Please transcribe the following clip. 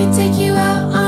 me take you out